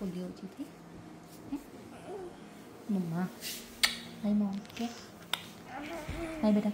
của điều chị thích. Mồm à hay mòn kia hay bên đây.